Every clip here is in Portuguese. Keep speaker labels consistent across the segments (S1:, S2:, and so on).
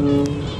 S1: Mm-hmm.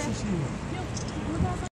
S1: almışlardı. O